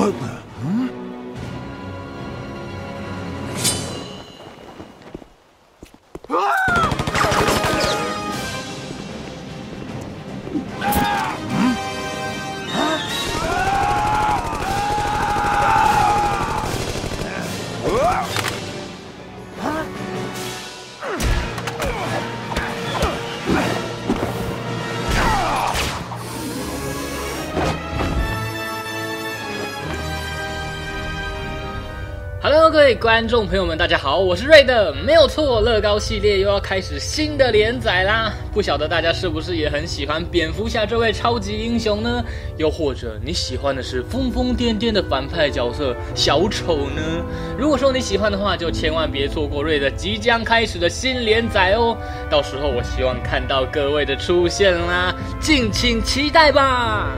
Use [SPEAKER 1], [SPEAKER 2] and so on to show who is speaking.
[SPEAKER 1] What the? Huh? Ah! Hello，各位观众朋友们，大家好，我是瑞的，没有错，乐高系列又要开始新的连载啦。不晓得大家是不是也很喜欢蝙蝠侠这位超级英雄呢？又或者你喜欢的是疯疯癫癫的反派角色小丑呢？如果说你喜欢的话，就千万别错过瑞的即将开始的新连载哦。到时候我希望看到各位的出现啦，敬请期待吧。